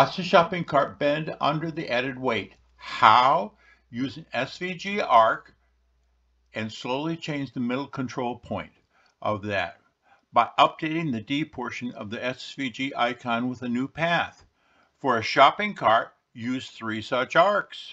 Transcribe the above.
Watch the shopping cart bend under the added weight. How? Use an SVG arc and slowly change the middle control point of that by updating the D portion of the SVG icon with a new path. For a shopping cart, use three such arcs.